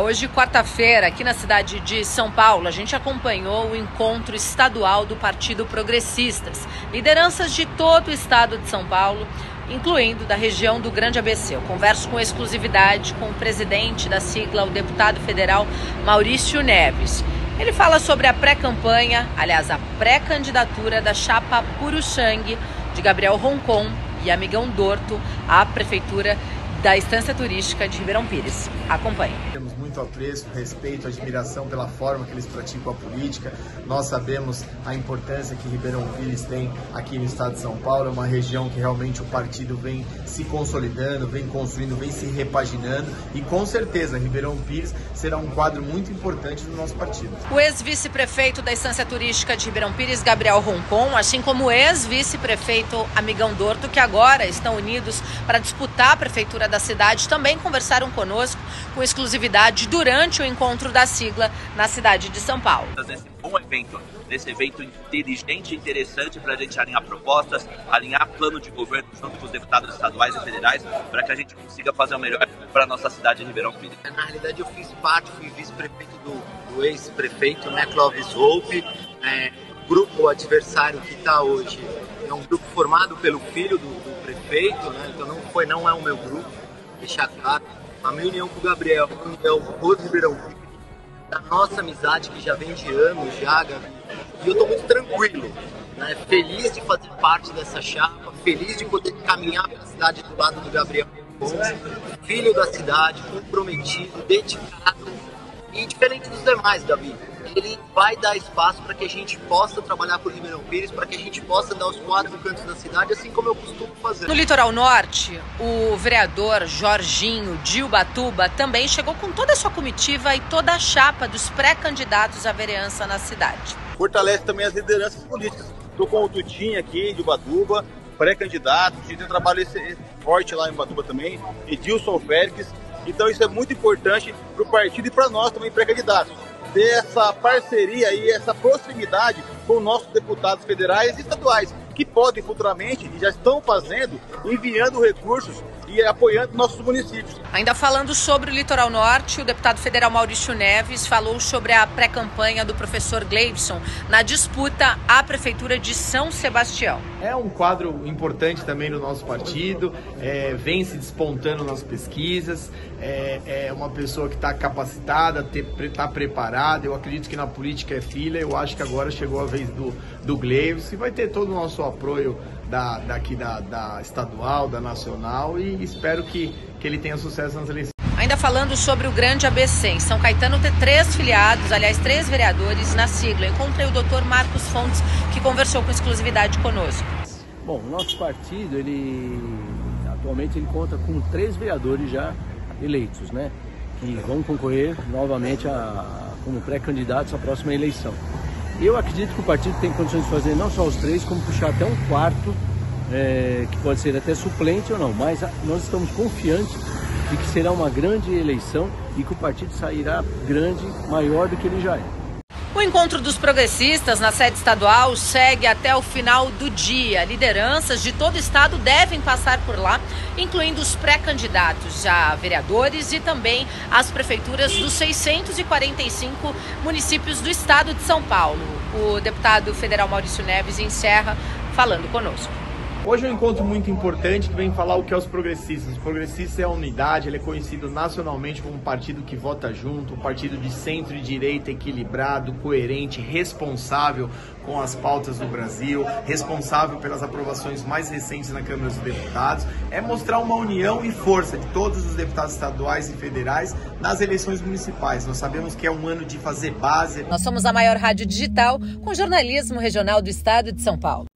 Hoje, quarta-feira, aqui na cidade de São Paulo, a gente acompanhou o encontro estadual do Partido Progressistas. Lideranças de todo o estado de São Paulo, incluindo da região do Grande ABC. Eu converso com exclusividade com o presidente da sigla, o deputado federal Maurício Neves. Ele fala sobre a pré-campanha, aliás, a pré-candidatura da chapa Puruxang de Gabriel Roncon e Amigão Dorto à prefeitura da Estância Turística de Ribeirão Pires. Acompanhe muito apreço, respeito, admiração pela forma que eles praticam a política. Nós sabemos a importância que Ribeirão Pires tem aqui no estado de São Paulo. É uma região que realmente o partido vem se consolidando, vem construindo, vem se repaginando e com certeza Ribeirão Pires será um quadro muito importante do nosso partido. O ex-vice-prefeito da Estância Turística de Ribeirão Pires, Gabriel Roncon, assim como o ex-vice-prefeito Amigão Dorto, que agora estão unidos para disputar a prefeitura da cidade, também conversaram conosco com exclusividade durante o encontro da sigla na cidade de São Paulo. Nesse bom evento, nesse evento inteligente e interessante para a gente alinhar propostas, alinhar plano de governo junto com os deputados estaduais e federais, para que a gente consiga fazer o melhor para a nossa cidade de Ribeirão Pires. Na realidade, eu fiz parte, fui vice-prefeito do, do ex-prefeito, né, Clóvis Volpe. É, o grupo adversário que está hoje é um grupo formado pelo filho do, do prefeito, né, então não, foi, não é o meu grupo, deixar claro a minha união com o Gabriel, a com o Rodo Ribeirão da nossa amizade que já vem de anos já, Gabi. E eu tô muito tranquilo, né? Feliz de fazer parte dessa chapa, feliz de poder caminhar pela cidade do lado do Gabriel filho da cidade, comprometido, dedicado e diferente dos demais, Gabi ele vai dar espaço para que a gente possa trabalhar por Ribeirão Pires, para que a gente possa dar os quatro cantos da cidade, assim como eu costumo fazer. No litoral norte, o vereador Jorginho de Ubatuba também chegou com toda a sua comitiva e toda a chapa dos pré-candidatos à vereança na cidade. Fortalece também as lideranças políticas. Estou com o Tutinho aqui de Ubatuba, pré-candidato, a gente trabalha forte lá em Ubatuba também, Edilson Félix. Então isso é muito importante para o partido e para nós também pré-candidatos ter essa parceria e essa proximidade com nossos deputados federais e estaduais, que podem futuramente, e já estão fazendo, enviando recursos e apoiando nossos municípios. Ainda falando sobre o litoral norte, o deputado federal Maurício Neves falou sobre a pré-campanha do professor Gleibson na disputa à prefeitura de São Sebastião. É um quadro importante também no nosso partido, é, vem se despontando nas pesquisas, é, é uma pessoa que está capacitada, está preparada. Eu acredito que na política é filha, eu acho que agora chegou a vez do, do Gleibson e vai ter todo o nosso apoio da, daqui da, da estadual, da nacional e espero que, que ele tenha sucesso nas eleições. Ainda falando sobre o grande ABC, em São Caetano tem três filiados, aliás, três vereadores na sigla. encontrei o doutor Marcos Fontes, que conversou com exclusividade conosco. Bom, o nosso partido, ele atualmente ele conta com três vereadores já eleitos, né? Que vão concorrer novamente a, como pré-candidatos à próxima eleição. Eu acredito que o partido tem condições de fazer não só os três, como puxar até um quarto, é, que pode ser até suplente ou não, mas nós estamos confiantes de que será uma grande eleição e que o partido sairá grande, maior do que ele já é. O encontro dos progressistas na sede estadual segue até o final do dia. Lideranças de todo o estado devem passar por lá, incluindo os pré-candidatos já vereadores e também as prefeituras dos 645 municípios do estado de São Paulo. O deputado federal Maurício Neves encerra falando conosco. Hoje é um encontro muito importante que vem falar o que é os progressistas. Os progressistas é a unidade, ele é conhecido nacionalmente como um partido que vota junto, um partido de centro e direita equilibrado, coerente, responsável com as pautas do Brasil, responsável pelas aprovações mais recentes na Câmara dos Deputados. É mostrar uma união e força de todos os deputados estaduais e federais nas eleições municipais. Nós sabemos que é um ano de fazer base. Nós somos a maior rádio digital com jornalismo regional do estado de São Paulo.